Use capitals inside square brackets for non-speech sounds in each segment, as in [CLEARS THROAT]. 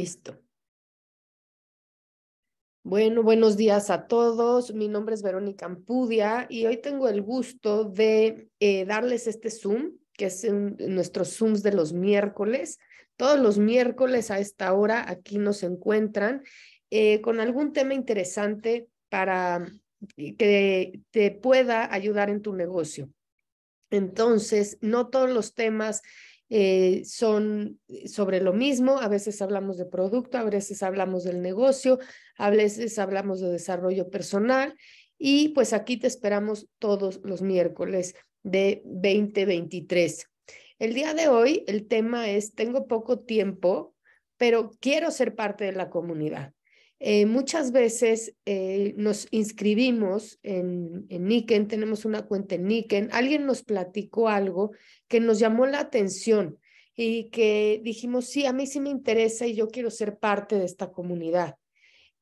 Listo. Bueno, buenos días a todos. Mi nombre es Verónica Ampudia y hoy tengo el gusto de eh, darles este Zoom, que es nuestros Zooms de los miércoles. Todos los miércoles a esta hora aquí nos encuentran eh, con algún tema interesante para que te pueda ayudar en tu negocio. Entonces, no todos los temas eh, son sobre lo mismo. A veces hablamos de producto, a veces hablamos del negocio, a veces hablamos de desarrollo personal y pues aquí te esperamos todos los miércoles de 2023. El día de hoy el tema es, tengo poco tiempo, pero quiero ser parte de la comunidad. Eh, muchas veces eh, nos inscribimos en, en Niken, tenemos una cuenta en Niken, alguien nos platicó algo que nos llamó la atención y que dijimos, sí, a mí sí me interesa y yo quiero ser parte de esta comunidad.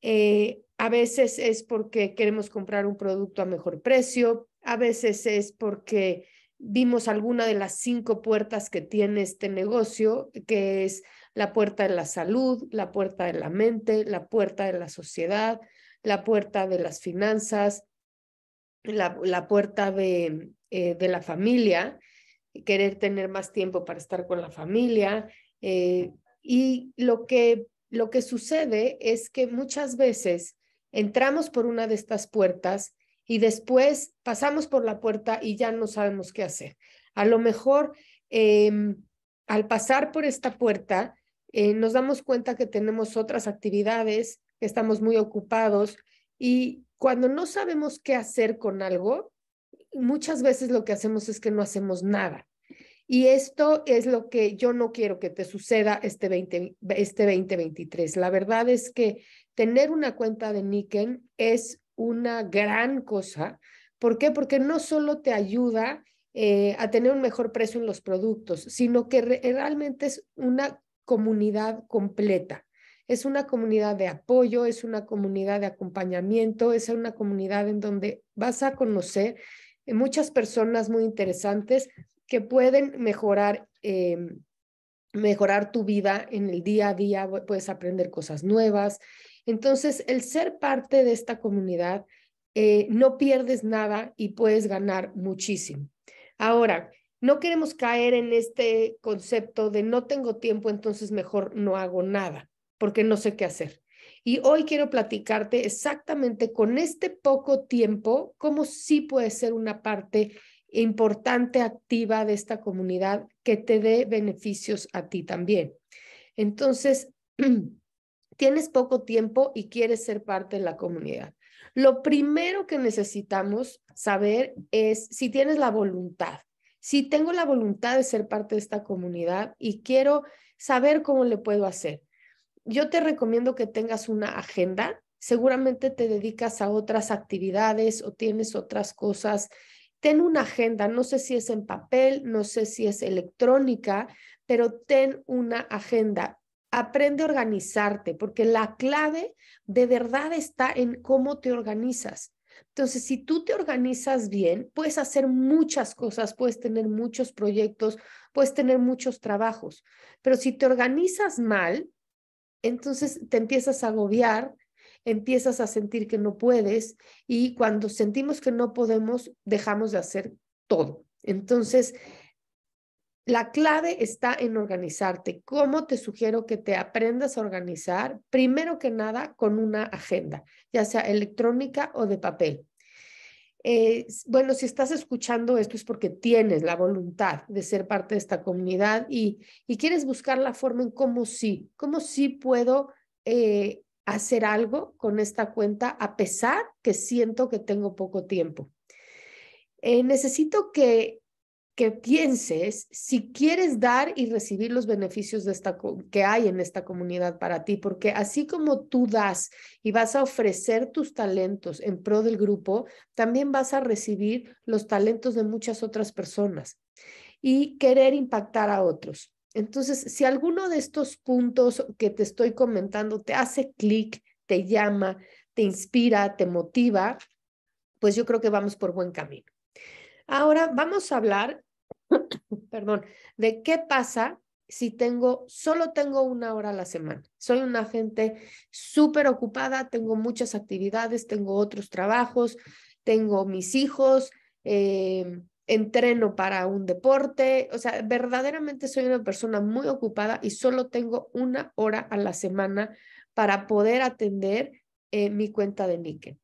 Eh, a veces es porque queremos comprar un producto a mejor precio, a veces es porque vimos alguna de las cinco puertas que tiene este negocio, que es la puerta de la salud, la puerta de la mente, la puerta de la sociedad, la puerta de las finanzas, la, la puerta de, eh, de, la familia, querer tener más tiempo para estar con la familia. Eh, y lo que, lo que sucede es que muchas veces entramos por una de estas puertas y después pasamos por la puerta y ya no sabemos qué hacer. A lo mejor eh, al pasar por esta puerta eh, nos damos cuenta que tenemos otras actividades, que estamos muy ocupados y cuando no sabemos qué hacer con algo, muchas veces lo que hacemos es que no hacemos nada. Y esto es lo que yo no quiero que te suceda este, 20, este 2023. La verdad es que tener una cuenta de Niken es una gran cosa. ¿Por qué? Porque no solo te ayuda eh, a tener un mejor precio en los productos, sino que realmente es una comunidad completa. Es una comunidad de apoyo, es una comunidad de acompañamiento, es una comunidad en donde vas a conocer eh, muchas personas muy interesantes que pueden mejorar, em, mejorar tu vida en el día a día, puedes aprender cosas nuevas. Entonces, el ser parte de esta comunidad, eh, no pierdes nada y puedes ganar muchísimo. Ahora, no queremos caer en este concepto de no tengo tiempo, entonces mejor no hago nada, porque no sé qué hacer. Y hoy quiero platicarte exactamente con este poco tiempo, cómo sí puede ser una parte importante, activa de esta comunidad que te dé beneficios a ti también. Entonces, [CLEARS THROAT] tienes poco tiempo y quieres ser parte de la comunidad. Lo primero que necesitamos saber es si tienes la voluntad si tengo la voluntad de ser parte de esta comunidad y quiero saber cómo le puedo hacer. Yo te recomiendo que tengas una agenda. Seguramente te dedicas a otras actividades o tienes otras cosas. Ten una agenda, no sé si es en papel, no sé si es electrónica, pero ten una agenda. Aprende a organizarte, porque la clave de verdad está en cómo te organizas. Entonces, si tú te organizas bien, puedes hacer muchas cosas, puedes tener muchos proyectos, puedes tener muchos trabajos, pero si te organizas mal, entonces te empiezas a agobiar, empiezas a sentir que no puedes y cuando sentimos que no podemos, dejamos de hacer todo. Entonces, la clave está en organizarte. ¿Cómo te sugiero que te aprendas a organizar? Primero que nada, con una agenda, ya sea electrónica o de papel. Eh, bueno, si estás escuchando esto es porque tienes la voluntad de ser parte de esta comunidad y, y quieres buscar la forma en cómo sí, cómo sí puedo eh, hacer algo con esta cuenta a pesar que siento que tengo poco tiempo. Eh, necesito que que pienses si quieres dar y recibir los beneficios de esta, que hay en esta comunidad para ti, porque así como tú das y vas a ofrecer tus talentos en pro del grupo, también vas a recibir los talentos de muchas otras personas y querer impactar a otros. Entonces, si alguno de estos puntos que te estoy comentando te hace clic, te llama, te inspira, te motiva, pues yo creo que vamos por buen camino. Ahora vamos a hablar [COUGHS] perdón, de qué pasa si tengo, solo tengo una hora a la semana. Soy una gente súper ocupada, tengo muchas actividades, tengo otros trabajos, tengo mis hijos, eh, entreno para un deporte, o sea, verdaderamente soy una persona muy ocupada y solo tengo una hora a la semana para poder atender eh, mi cuenta de Nike.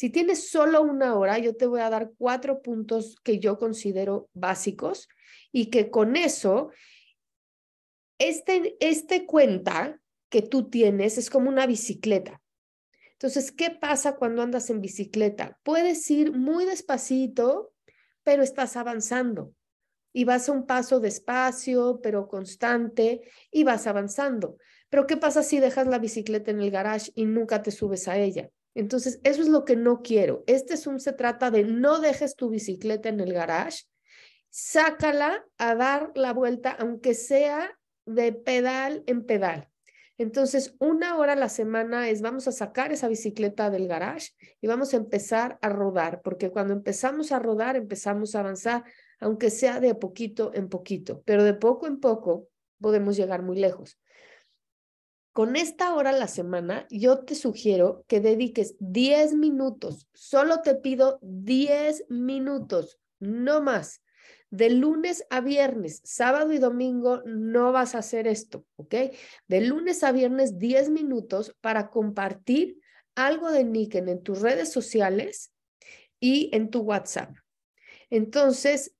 Si tienes solo una hora, yo te voy a dar cuatro puntos que yo considero básicos y que con eso, este, este cuenta que tú tienes es como una bicicleta. Entonces, ¿qué pasa cuando andas en bicicleta? Puedes ir muy despacito, pero estás avanzando y vas a un paso despacio, pero constante, y vas avanzando. Pero ¿qué pasa si dejas la bicicleta en el garage y nunca te subes a ella? Entonces, eso es lo que no quiero. Este Zoom se trata de no dejes tu bicicleta en el garage, sácala a dar la vuelta, aunque sea de pedal en pedal. Entonces, una hora a la semana es vamos a sacar esa bicicleta del garage y vamos a empezar a rodar, porque cuando empezamos a rodar, empezamos a avanzar, aunque sea de poquito en poquito, pero de poco en poco podemos llegar muy lejos. Con esta hora a la semana, yo te sugiero que dediques 10 minutos, solo te pido 10 minutos, no más de lunes a viernes, sábado y domingo no vas a hacer esto, ¿ok? De lunes a viernes 10 minutos para compartir algo de Niken en tus redes sociales y en tu WhatsApp. Entonces,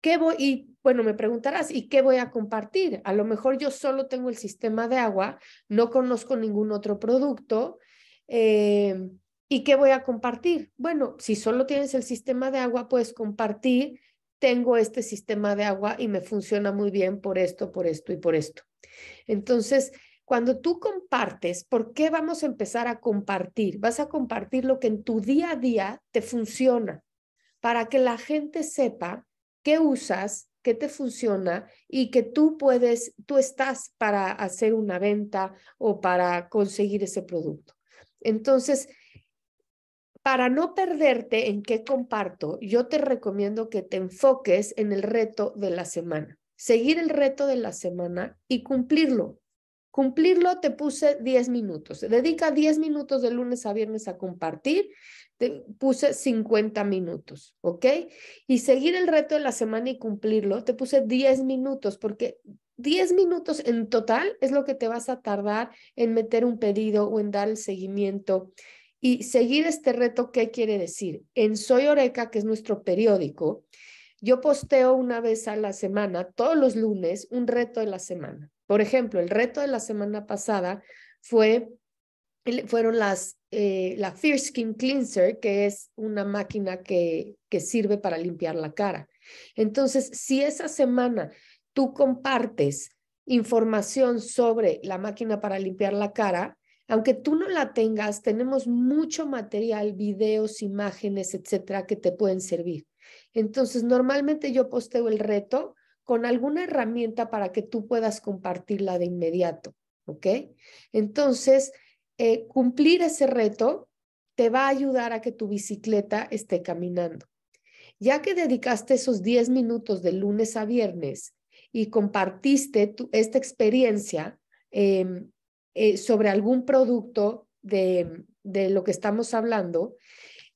¿qué voy? Bueno, me preguntarás, ¿y qué voy a compartir? A lo mejor yo solo tengo el sistema de agua, no conozco ningún otro producto. Eh, ¿Y qué voy a compartir? Bueno, si solo tienes el sistema de agua, puedes compartir tengo este sistema de agua y me funciona muy bien por esto, por esto y por esto. Entonces, cuando tú compartes, ¿por qué vamos a empezar a compartir? Vas a compartir lo que en tu día a día te funciona para que la gente sepa qué usas, qué te funciona y que tú puedes, tú estás para hacer una venta o para conseguir ese producto. Entonces, para no perderte en qué comparto, yo te recomiendo que te enfoques en el reto de la semana. Seguir el reto de la semana y cumplirlo. Cumplirlo te puse 10 minutos. Dedica 10 minutos de lunes a viernes a compartir. Te puse 50 minutos, ¿ok? Y seguir el reto de la semana y cumplirlo, te puse 10 minutos porque 10 minutos en total es lo que te vas a tardar en meter un pedido o en dar el seguimiento y seguir este reto, ¿qué quiere decir? En Soy Oreca, que es nuestro periódico, yo posteo una vez a la semana, todos los lunes, un reto de la semana. Por ejemplo, el reto de la semana pasada fue, fueron las, eh, la Fierce Skin Cleanser, que es una máquina que, que sirve para limpiar la cara. Entonces, si esa semana tú compartes información sobre la máquina para limpiar la cara, aunque tú no la tengas, tenemos mucho material, videos, imágenes, etcétera, que te pueden servir. Entonces, normalmente yo posteo el reto con alguna herramienta para que tú puedas compartirla de inmediato, ¿ok? Entonces, eh, cumplir ese reto te va a ayudar a que tu bicicleta esté caminando. Ya que dedicaste esos 10 minutos de lunes a viernes y compartiste esta experiencia, eh, eh, sobre algún producto de, de, lo que estamos hablando,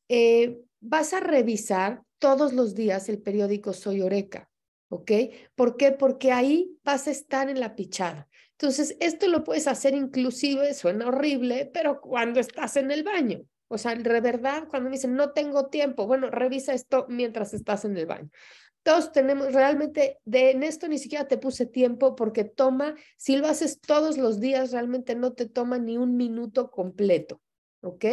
eh, vas a revisar todos los días el periódico Soy Oreca, ¿ok? ¿Por qué? Porque ahí vas a estar en la pichada. Entonces, esto lo puedes hacer inclusive, suena horrible, pero cuando estás en el baño. O sea, de verdad, cuando me dicen, no tengo tiempo, bueno, revisa esto mientras estás en el baño. Todos tenemos, realmente, de en esto ni siquiera te puse tiempo porque toma, si lo haces todos los días, realmente no te toma ni un minuto completo, ¿ok?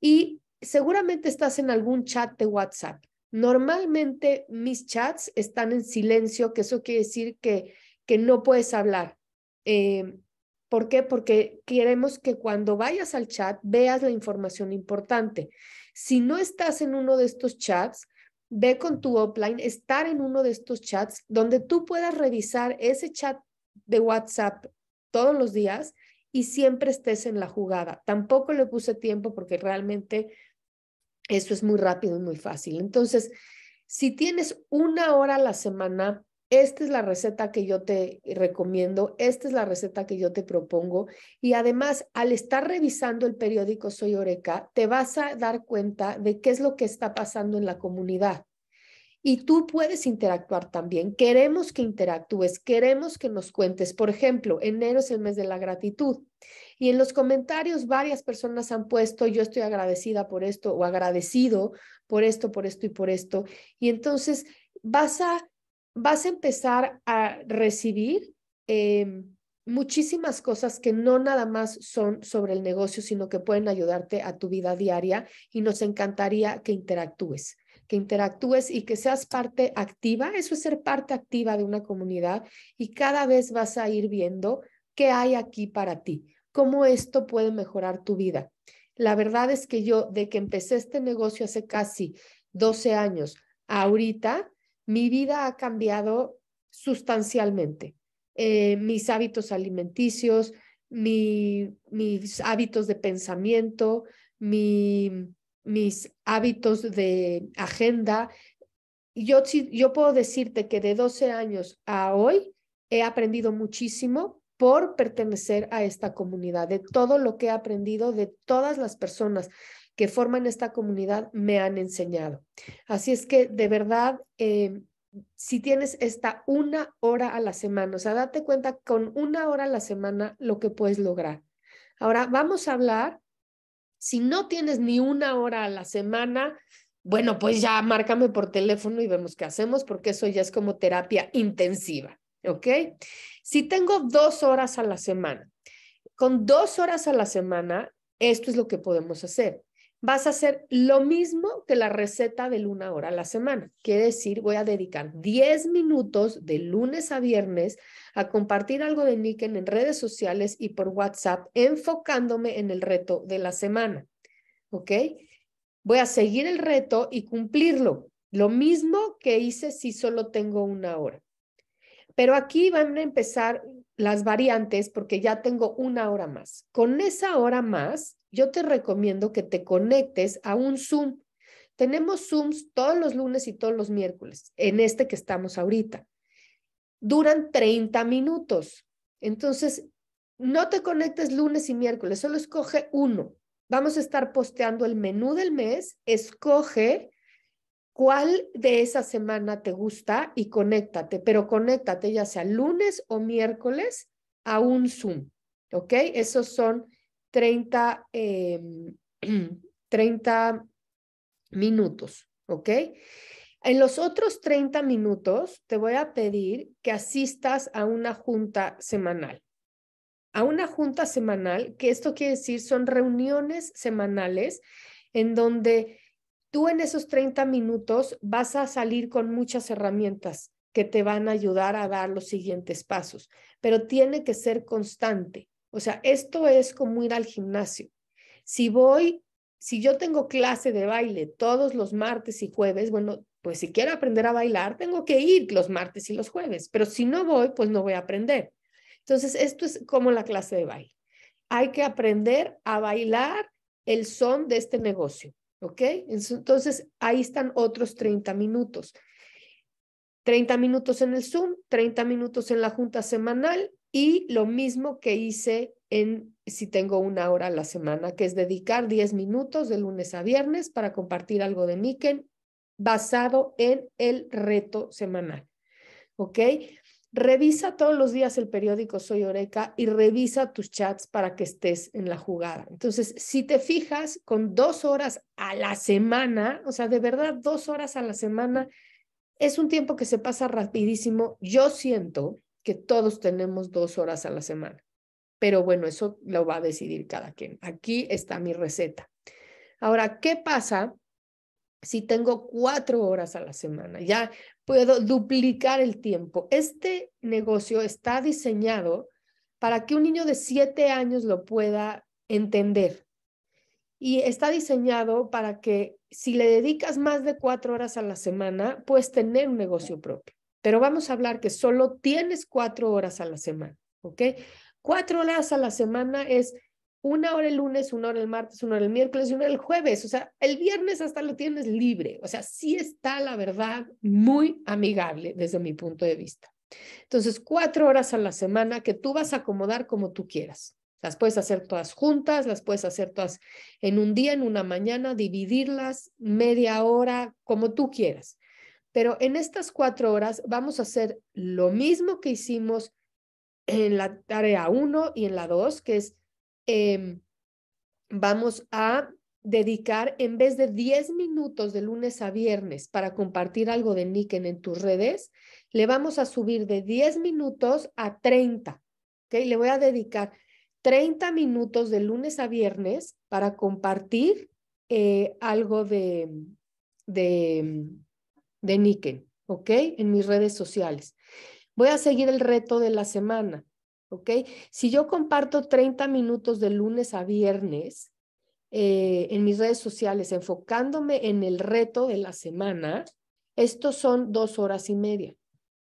Y seguramente estás en algún chat de WhatsApp. Normalmente mis chats están en silencio, que eso quiere decir que, que no puedes hablar. Eh, ¿Por qué? Porque queremos que cuando vayas al chat veas la información importante. Si no estás en uno de estos chats, ve con tu offline, estar en uno de estos chats donde tú puedas revisar ese chat de WhatsApp todos los días y siempre estés en la jugada. Tampoco le puse tiempo porque realmente eso es muy rápido y muy fácil. Entonces, si tienes una hora a la semana, esta es la receta que yo te recomiendo, esta es la receta que yo te propongo. Y además, al estar revisando el periódico Soy Oreca, te vas a dar cuenta de qué es lo que está pasando en la comunidad. Y tú puedes interactuar también. Queremos que interactúes, queremos que nos cuentes. Por ejemplo, enero es el mes de la gratitud. Y en los comentarios varias personas han puesto, yo estoy agradecida por esto o agradecido por esto, por esto y por esto. Y entonces vas a, vas a empezar a recibir em, muchísimas cosas que no nada más son sobre el negocio, sino que pueden ayudarte a tu vida diaria y nos encantaría que interactúes que interactúes y que seas parte activa. Eso es ser parte activa de una comunidad y cada vez vas a ir viendo qué hay aquí para ti, cómo esto puede mejorar tu vida. La verdad es que yo, de que empecé este negocio hace casi 12 años, ahorita, mi vida ha cambiado sustancialmente. Eh, mis hábitos alimenticios, mis hábitos de pensamiento, mi, mis hábitos de agenda. Yo, yo puedo decirte que de 12 años a hoy he aprendido muchísimo por pertenecer a esta comunidad, de todo lo que he aprendido, de todas las personas que forman esta comunidad me han enseñado. Así es que de verdad, eh, si tienes esta una hora a la semana, o sea, date cuenta con una hora a la semana lo que puedes lograr. Ahora vamos a hablar, si no tienes ni una hora a la semana, bueno, pues ya márcame por teléfono y vemos qué hacemos, porque eso ya es como terapia intensiva, ¿ok? Si tengo dos horas a la semana, con dos horas a la semana, esto es lo que podemos hacer vas a hacer lo mismo que la receta de una hora a la semana. Quiere decir, voy a dedicar 10 minutos de lunes a viernes a compartir algo de Niken en redes sociales y por WhatsApp, enfocándome en el reto de la semana. ¿Ok? Voy a seguir el reto y cumplirlo. Lo mismo que hice si solo tengo una hora. Pero aquí van a empezar las variantes porque ya tengo una hora más. Con esa hora más, yo te recomiendo que te conectes a un Zoom. Tenemos Zooms todos los lunes y todos los miércoles, en este que estamos ahorita. Duran 30 minutos. Entonces, no te conectes lunes y miércoles, solo escoge uno. Vamos a estar posteando el menú del mes, escoge cuál de esa semana te gusta y conéctate, pero conéctate ya sea lunes o miércoles a un Zoom, ¿ok? Esos son 30, 30 em, [CLEARS THROAT] minutos, ¿ok? En los otros 30 minutos te voy a pedir que asistas a una junta semanal. A una junta semanal, que esto quiere decir son reuniones semanales en donde tú en esos 30 minutos vas a salir con muchas herramientas que te van a ayudar a dar los siguientes pasos, pero tiene que ser constante. O sea, esto es como ir al gimnasio. Si voy, si yo tengo clase de baile todos los martes y jueves, bueno, pues si quiero aprender a bailar, tengo que ir los martes y los jueves, pero si no voy, pues no voy a aprender. Entonces, esto es como la clase de baile. Hay que aprender a bailar el son de este negocio, ¿ok? Entonces, ahí están otros 30 minutos. 30 minutos en el Zoom, 30 minutos en la junta semanal y lo mismo que hice en si tengo una hora a la semana, que es dedicar 10 minutos de lunes a viernes para compartir algo de Niken basado en el reto semanal. ¿Ok? Revisa todos los días el periódico Soy Oreca y revisa tus chats para que estés en la jugada. Entonces, si te fijas con dos horas a la semana, o sea, de verdad, dos horas a la semana, es un tiempo que se pasa rapidísimo. Yo siento que todos tenemos dos horas a la semana. Pero bueno, eso lo va a decidir cada quien. Aquí está mi receta. Ahora, ¿qué pasa si tengo cuatro horas a la semana? Ya puedo duplicar el tiempo. Este negocio está diseñado para que un niño de siete años lo pueda entender. Y está diseñado para que si le dedicas más de cuatro horas a la semana, puedes tener un negocio propio pero vamos a hablar que solo tienes cuatro horas a la semana, ¿ok? Cuatro horas a la semana es una hora el lunes, una hora el martes, una hora el miércoles y una hora el jueves. O sea, el viernes hasta lo tienes libre. O sea, sí está, la verdad, muy amigable desde mi punto de vista. Entonces, cuatro horas a la semana que tú vas a acomodar como tú quieras. Las puedes hacer todas juntas, las puedes hacer todas en un día, en una mañana, dividirlas media hora, como tú quieras. Pero en estas cuatro horas vamos a hacer lo mismo que hicimos en la tarea 1 y en la 2, que es em, vamos a dedicar, en vez de 10 minutos de lunes a viernes para compartir algo de Niken en tus redes, le vamos a subir de 10 minutos a 30. ¿ok? Le voy a dedicar 30 minutos de lunes a viernes para compartir eh, algo de, de. En mis redes sociales. Voy a seguir el reto de la semana, ¿ok? Si yo comparto 30 minutos de lunes a viernes, eh, en mis redes sociales enfocándome en el reto de la semana, estos son dos horas y media.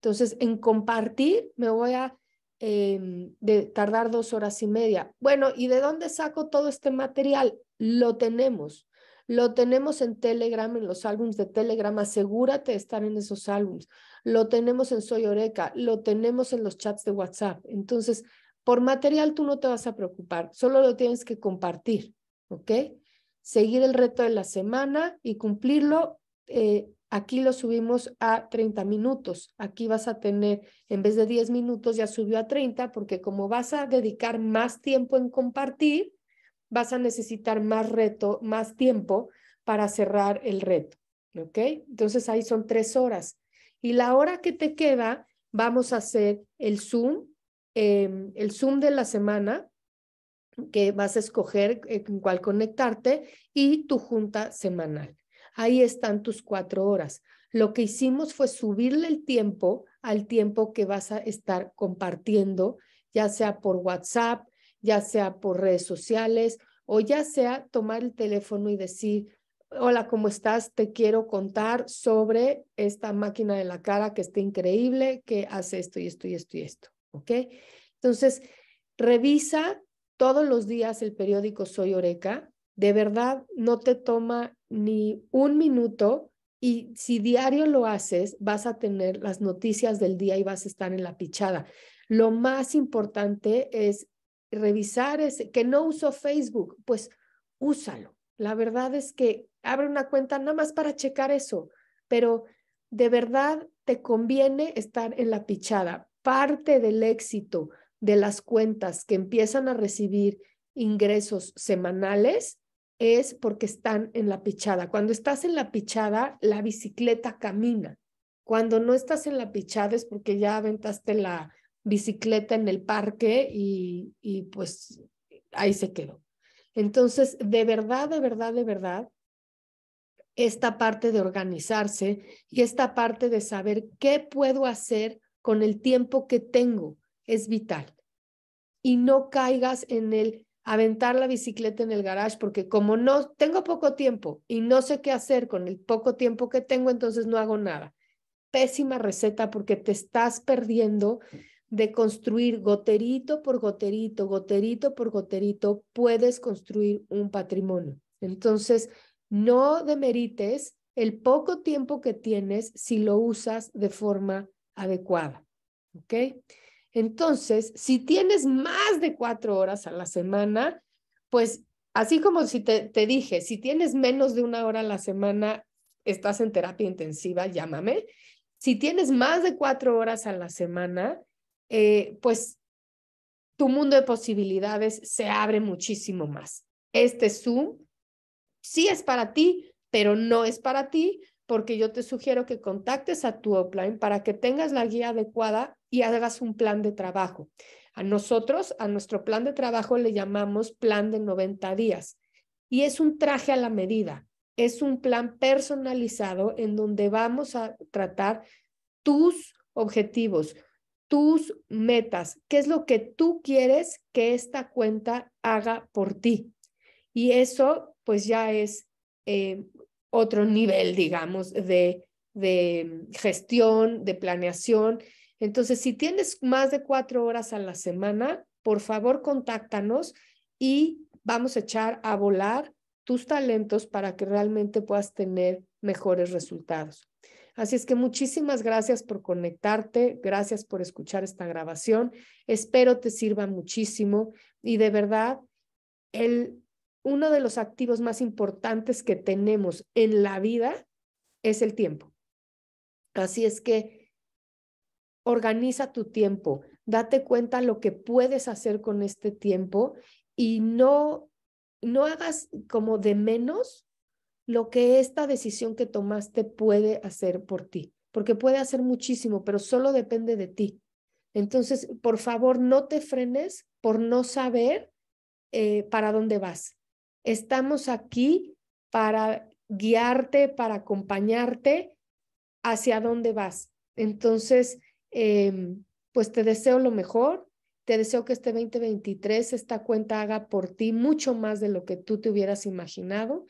Entonces, en compartir me voy a em, de tardar dos horas y media. Bueno, ¿y de dónde saco todo este material? Lo tenemos. Lo tenemos en Telegram, en los álbumes de Telegram. Asegúrate de estar en esos álbumes. Lo tenemos en Soy Oreca. Lo tenemos en los chats de WhatsApp. Entonces, por material tú no te vas a preocupar. Solo lo tienes que compartir. ¿ok? Seguir el reto de la semana y cumplirlo. Eh, aquí lo subimos a 30 minutos. Aquí vas a tener, en vez de 10 minutos, ya subió a 30, porque como vas a dedicar más tiempo en compartir, vas a necesitar más reto, más tiempo para cerrar el reto. ¿Ok? Entonces ahí son tres horas. Y la hora que te queda, vamos a hacer el Zoom, em, el Zoom de la semana, que vas a escoger eh, en cuál conectarte y tu junta semanal. Ahí están tus cuatro horas. Lo que hicimos fue subirle el tiempo al tiempo que vas a estar compartiendo, ya sea por WhatsApp, ya sea por redes sociales o ya sea tomar el teléfono y decir, hola, ¿cómo estás? Te quiero contar sobre esta máquina de la cara que está increíble, que hace esto y esto y esto y esto. ¿Ok? Entonces, revisa todos los días el periódico Soy Oreca, de verdad no te toma ni un minuto y si diario lo haces, vas a tener las noticias del día y vas a estar en la pichada. Lo más importante es revisar ese, que no uso Facebook, pues úsalo. La verdad es que abre una cuenta nada más para checar eso, pero de verdad te conviene estar en la pichada. Parte del éxito de las cuentas que empiezan a recibir ingresos semanales es porque están en la pichada. Cuando estás en la pichada, la bicicleta camina. Cuando no estás en la pichada es porque ya aventaste la bicicleta en el parque y, y pues ahí se quedó. Entonces, de verdad, de verdad, de verdad, esta parte de organizarse y esta parte de saber qué puedo hacer con el tiempo que tengo es vital. Y no caigas en el aventar la bicicleta en el garage, porque como no tengo poco tiempo y no sé qué hacer con el poco tiempo que tengo, entonces no hago nada. Pésima receta porque te estás perdiendo de construir goterito por goterito, goterito por goterito, puedes construir un patrimonio. Entonces, no demerites el poco tiempo que tienes si lo usas de forma adecuada. ¿Ok? Entonces, si tienes más de cuatro horas a la semana, pues así como si te, dije, si tienes menos de una hora a la semana, estás en terapia intensiva, llámame. Si tienes más de cuatro horas a la semana, eh, pues tu mundo de posibilidades se abre muchísimo más. Este Zoom sí es para ti, pero no es para ti porque yo te sugiero que contactes a tu offline para que tengas la guía adecuada y hagas un plan de trabajo. A nosotros, a nuestro plan de trabajo le llamamos plan de 90 días y es un traje a la medida, es un plan personalizado en donde vamos a tratar tus objetivos, tus metas, qué es lo que tú quieres que esta cuenta haga por ti. Y eso pues ya es eh, otro nivel, digamos, de, de gestión, de planeación. Entonces, si tienes más de cuatro horas a la semana, por favor, contáctanos y vamos a echar a volar tus talentos para que realmente puedas tener mejores resultados. Así es que muchísimas gracias por conectarte, gracias por escuchar esta grabación. Espero te sirva muchísimo y de verdad, el, uno de los activos más importantes que tenemos en la vida es el tiempo. Así es que organiza tu tiempo, date cuenta lo que puedes hacer con este tiempo y no, no hagas como de menos lo que esta decisión que tomaste puede hacer por ti, porque puede hacer muchísimo, pero solo depende de ti. Entonces, por favor, no te frenes por no saber eh, para dónde vas. Estamos aquí para guiarte, para acompañarte hacia dónde vas. Entonces, em, pues te deseo lo mejor. Te deseo que este 2023 esta cuenta haga por ti mucho más de lo que tú te hubieras imaginado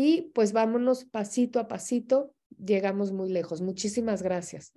y pues vámonos pasito a pasito, llegamos muy lejos. Muchísimas gracias.